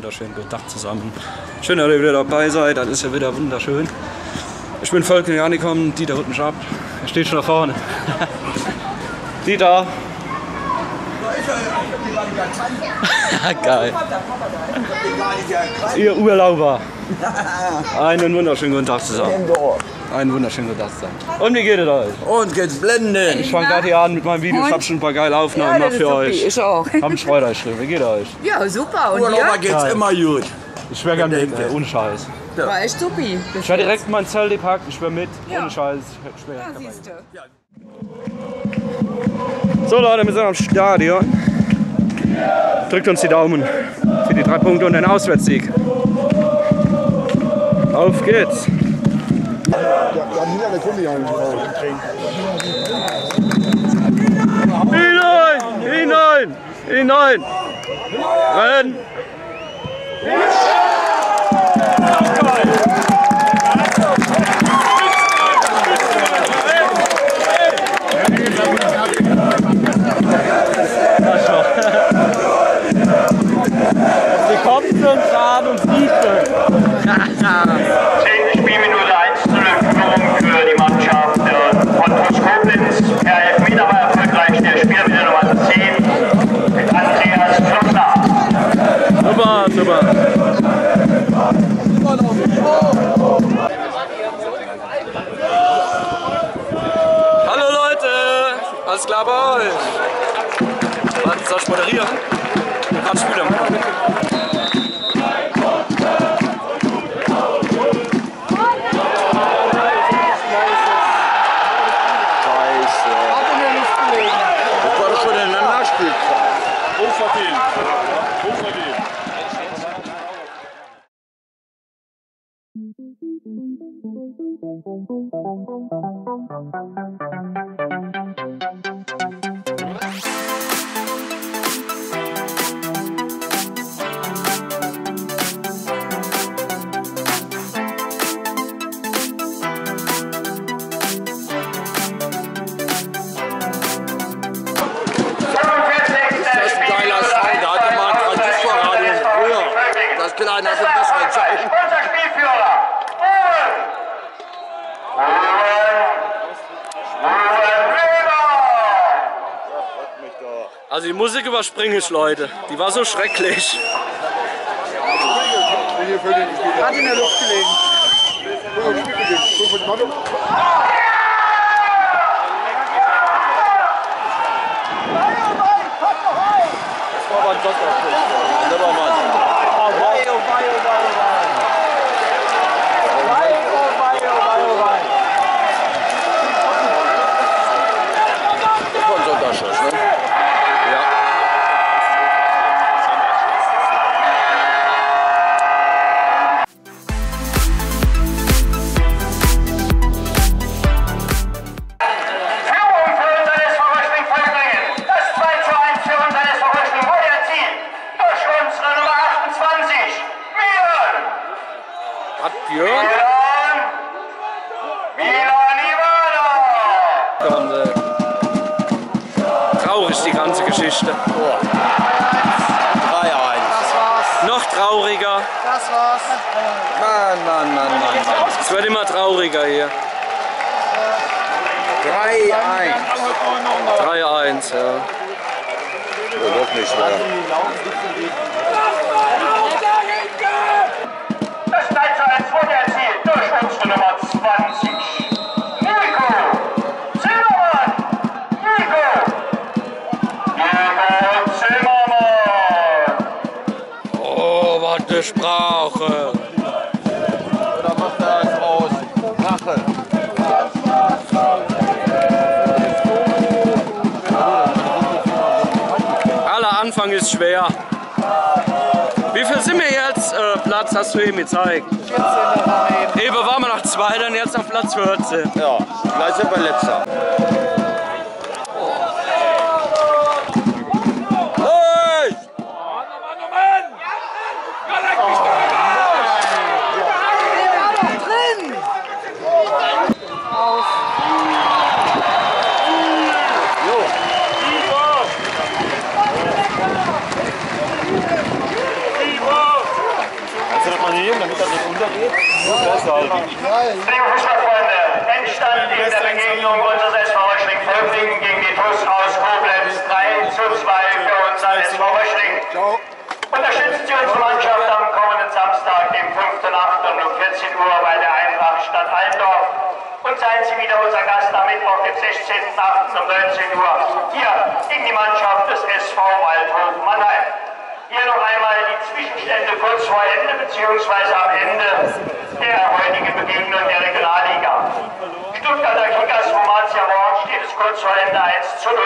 wunderschönen guten Tag zusammen. Schön, dass ihr wieder dabei seid, das ist ja wieder wunderschön. Ich bin Volker Janikom, Dieter Rüttenschab. Er steht schon da vorne. Dieter. Geil. Ihr Urlauber. Einen wunderschönen guten Tag zusammen. Einen wunderschönen guten Tag zusammen. Und wie geht es euch? Und geht's blenden. Ich fange gerade hier an mit meinem Video. Ich habe schon ein paar geile Aufnahmen gemacht für euch. Ich auch. Haben Freude euch drin. Wie geht es euch? Ja, super. Und Urlauber geht's Geil. immer gut. Ich schwör gerne mit, Denke. äh, ohne Scheiß. War echt supi. Ich werde direkt mein Zelt gepackt, ich schwör mit, Ja. ohne Scheiß. Ich Ja, siehst du. So Leute, wir sind am Stadion. Drückt uns die Daumen für die drei Punkte und den Auswärtssieg. Auf geht's! Hinein! Hinein! Hinein! Renn! Die euch? Was soll ich moderieren? Gerade Spieler. Scheiße. Das war Also die Musik überspringe ich, Leute. Die war so schrecklich. Hat in der Luft gelegen. Hat Björn? Milan. Und, äh, traurig die ganze Geschichte. 3-1. Noch trauriger. Mann, Mann, Mann, Mann, Mann. Es wird immer trauriger hier. 3-1. 3-1, ja. Ja, doch nicht mehr. Nummer 20. Nico Zimmermann. Nico. Nico Zimmermann. Oh, was eine Sprache. Oder macht er das aus? Rache. Aller Anfang ist schwer. Platz hast du eben gezeigt. 14 Eben waren wir nach zwei, dann jetzt auf Platz 14. Ja, gleich sind wir letzter. Liebe Fußballfreunde, Endstand in der Begegnung unseres SV Röschling Völklingen gegen die TuS aus Koblenz 3 zu 2 für unseren SV Röschling. Unterstützen Sie unsere Mannschaft am kommenden Samstag, dem 5.8. um 14 Uhr bei der Eintracht Stadt. Und seien Sie wieder unser Gast am Mittwoch, dem 16.8. um 19 Uhr, hier gegen die Mannschaft des SV Waldhof Mannheim. Hier noch einmal die Zwischenstände kurz vor Ende bzw. am Ende der heutigen Begegnung der Regionalliga. Stuttgarter Kickers Romatia Morgen steht es kurz vor Ende 1 zu 0.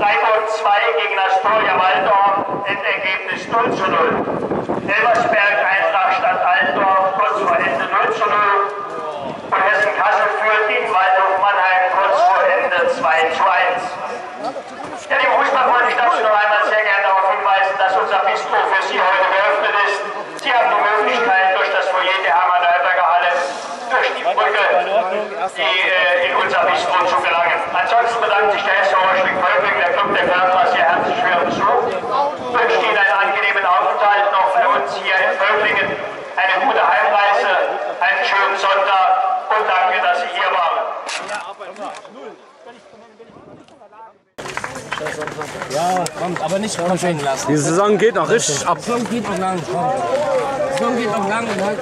Freiburg 2 gegen Astoria Waldorf, Endergebnis 0 zu 0. Elversberg Eintracht Stadt Altdorf kurz vor Ende 0 zu 0. Und Hessen Kassel führt gegen Waldhof Mannheim kurz vor Ende 2 zu 1. Ja, liebe Fußballfreunde, ich darf Sie noch einmal sehr gerne darauf hinweisen, dass unser Bistro für Sie heute geöffnet ist. Sie haben die Möglichkeit, durch das Foyer der Hermann-Neuberger Halle, durch die Brücke, die, äh, in unser Bistro zu gelangen. Ansonsten bedankt sich der SV Röschling Völkling, der Club der Fernstraße, sehr herzlich für Ihren Besuch. Wünscht Ihnen einen angenehmen Aufenthalt noch bei uns hier in Völklingen, eine gute Heimreise, einen schönen Sonntag und danke, dass Sie hier waren. Ja, kommt, aber nicht rumstehen lassen. Die Saison geht noch richtig ab. Saison geht noch lang, komm. Saison geht noch lang und halt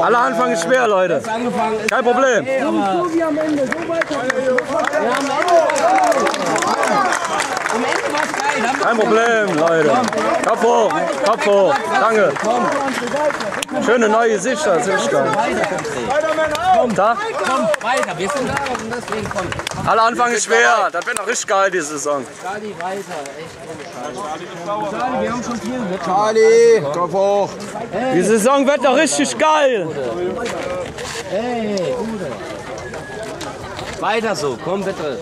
Aller Anfang ist schwer, Leute. angefangen ist. Kein Problem. Okay, so wie am Ende, so weiter. Ja, am Ende Am Ende war es geil. Kein Problem, Leute. Kopf hoch, Kopf hoch. Danke. Schöne neue Gesichter, das ist geil. Da? Komm, weiter. Wir sind da und deswegen kommt. Aller Anfang ist schwer. Das wird noch richtig geil, die Saison. Charlie weiter. Echt. Charlie, wir haben schon viel. Charlie, Kopf hoch. Die Saison wird noch richtig geil. Hey, Gute. Weiter so, komm bitte.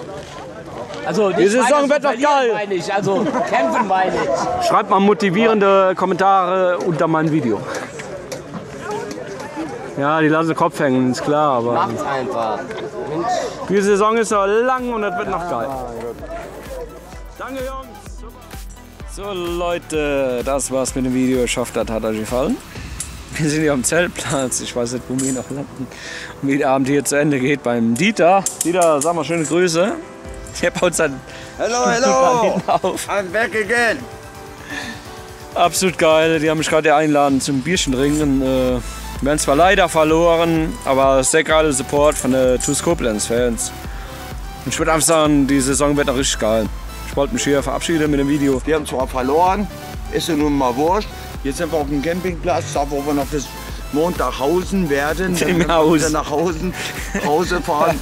Also Die Saison wird doch geil. Meine ich. Also kämpfen meine ich. Schreibt mal motivierende Kommentare unter mein Video. Ja, die lassen den Kopf hängen, ist klar, aber Macht's einfach. Mensch. die Saison ist noch lang und es wird noch geil. Danke, Jungs. So, Leute, das war's mit dem Video. Ich hoffe, das hat euch gefallen. Wir sind hier am Zeltplatz. Ich weiß nicht, wo wir noch landen. Und wie der Abend hier zu Ende geht beim Dieter. Dieter, sag mal schöne Grüße. Der baut sein Hello, hello. auf. I'm back again. Absolut geil. Die haben mich gerade eingeladen zum Bierchen trinken. Äh, wir haben zwar leider verloren, aber sehr geiler Support von den TuS Koblenz Fans. Und ich würde einfach sagen, die Saison wird noch richtig geil. Ich wollte mich hier verabschieden mit dem Video. Wir haben zwar verloren, ist ja nun mal wurscht. Jetzt sind wir auf dem Campingplatz, da wo wir noch bis Montaghausen werden. Dann wir nach Hause fahren.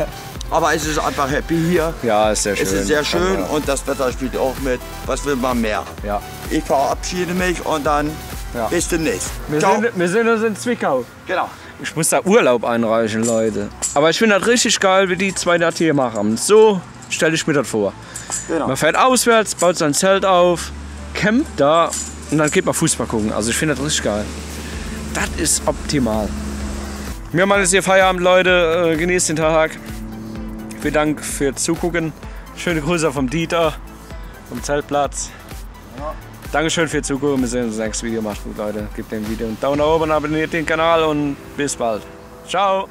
Aber es ist einfach happy hier. Ja, ist sehr schön. Es ist sehr schön und das Wetter spielt auch mit. Was will man mehr? Ja. Ich verabschiede mich und dann Ja. bis demnächst. Wir, Ciao. sind, wir sind uns in Zwickau. Genau. Ich muss da Urlaub einreichen, Leute. Aber ich finde das richtig geil, wie die zwei das hier machen. So stelle ich mir das vor. Genau. Man fährt auswärts, baut sein Zelt auf, campt da und dann geht man Fußball gucken. Also ich finde das richtig geil. Das ist optimal. Wir machen jetzt hier Feierabend, Leute. Äh, Genießt den Tag. Vielen Dank für Zugucken. Schöne Grüße vom Dieter, vom Zeltplatz. Dankeschön für Zugucken. Wir sehen uns im nächsten Video. Macht's gut, Leute. Gebt dem Video einen Daumen nach oben, abonniert den Kanal und bis bald. Ciao.